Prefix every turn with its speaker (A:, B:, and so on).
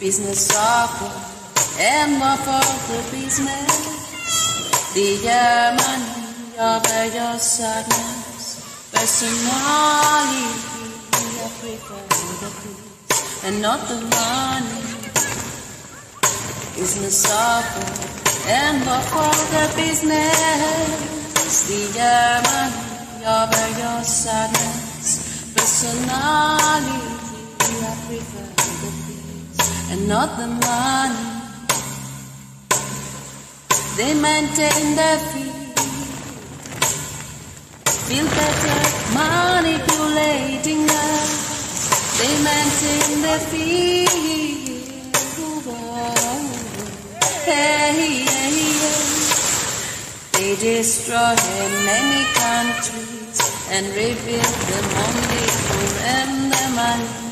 A: business saker än vad folk business. The man, jag börjar sadness. Personality, I prefer the peace and not the money. Business saker än vad folk business. The man, jag börjar sadness. Personality, and not the money. They maintain their feet, feel better manipulating us. They maintain their feet. Hey, hey, hey. They destroy many countries and rebuild them only for them the money.